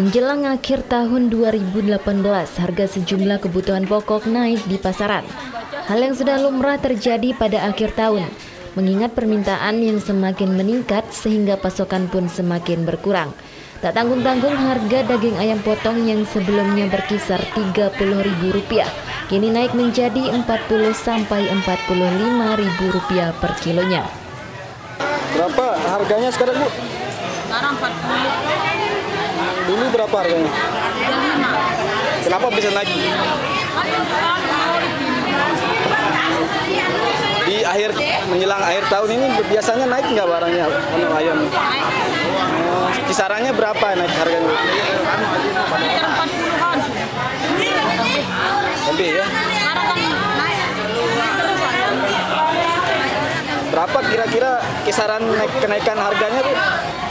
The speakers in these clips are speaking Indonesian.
Menjelang akhir tahun 2018, harga sejumlah kebutuhan pokok naik di pasaran. Hal yang sudah lumrah terjadi pada akhir tahun, mengingat permintaan yang semakin meningkat sehingga pasokan pun semakin berkurang. Tak tanggung-tanggung harga daging ayam potong yang sebelumnya berkisar Rp30.000 kini naik menjadi Rp40 sampai Rp45.000 per kilonya. Berapa harganya sekarang, Bu? Sekarang 40. Dulu berapa harganya? Kenapa bisa naik? Di akhir menjelang akhir tahun ini biasanya naik nggak barangnya ayam? Oh, kisarannya berapa naik harganya? Lebih ya? Berapa kira-kira kisaran naik kenaikan harganya, Bu?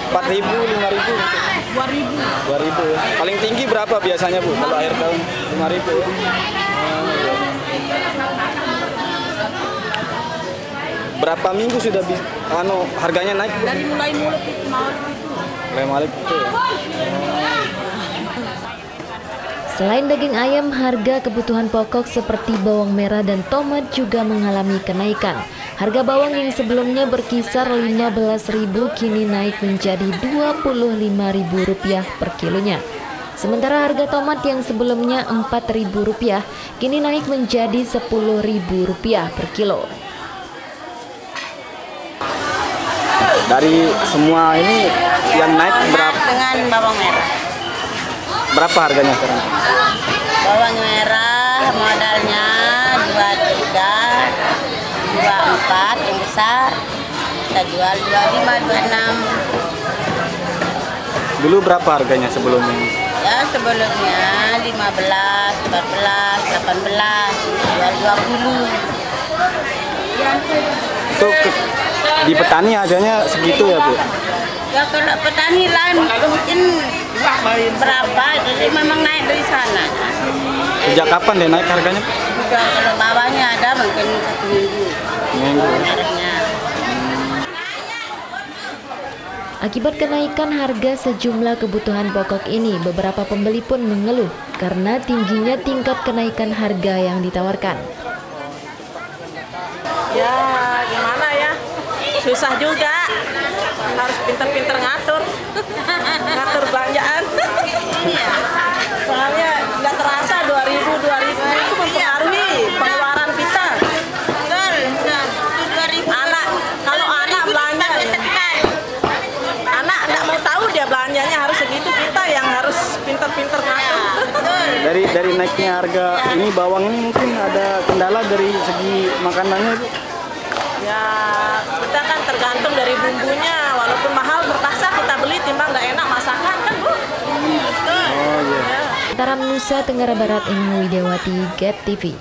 4.000, 5.000? 2000. 2000 ya. Paling tinggi berapa biasanya Bu kalau akhir tahun? 5000 ya. Berapa minggu sudah bi anu harganya naik? Dari mulai mulut itu mau itu. Mulai mulut itu ya. Selain daging ayam, harga kebutuhan pokok seperti bawang merah dan tomat juga mengalami kenaikan. Harga bawang yang sebelumnya berkisar Rp15.000 kini naik menjadi Rp25.000 per kilonya. Sementara harga tomat yang sebelumnya Rp4.000 kini naik menjadi Rp10.000 per kilo. Dari semua ini yang naik berapa? Dengan bawang merah. Berapa harganya sekarang? Bawang merah modalnya 23 24 yang besar. Kita jual 25 26 dulu berapa harganya sebelumnya ya sebelumnya 15 14 18 jual 20 itu ke, di petani harganya segitu ya bu? Ya kalau petani lain mungkin berapa? Jadi memang naik dari sana. Sejak kapan deh naik harganya? Juga kalau bawahnya ada mungkin satu minggu. Minggu. Akibat kenaikan harga sejumlah kebutuhan pokok ini, beberapa pembeli pun mengeluh karena tingginya tingkat kenaikan harga yang ditawarkan. Ya, gimana ya? Susah juga. Dari naiknya harga ini bawang ini mungkin ada kendala dari segi makanannya bu Ya, kita kan tergantung dari bumbunya. Walaupun mahal terpaksa kita beli timbang nggak enak masakan kan, Bu? Betul. oh iya Ya. Taram Nusa Tenggara Barat Eni Widewati, GET TV.